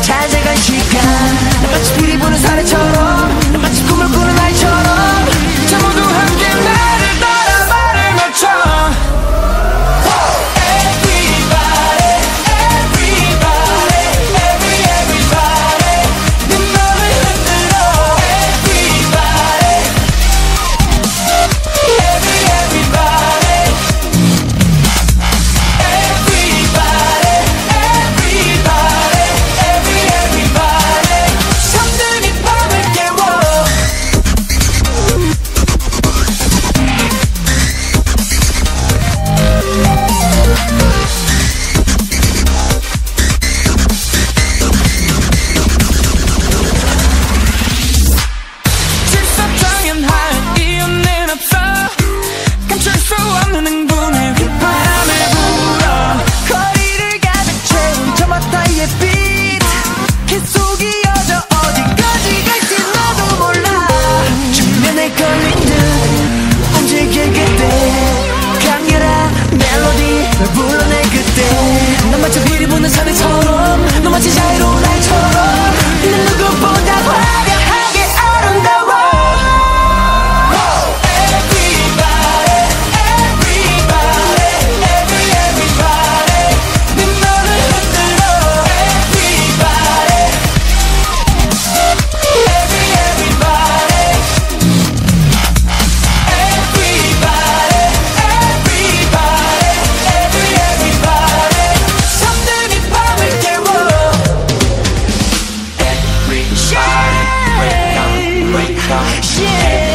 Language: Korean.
찾아간 시간. Yeah.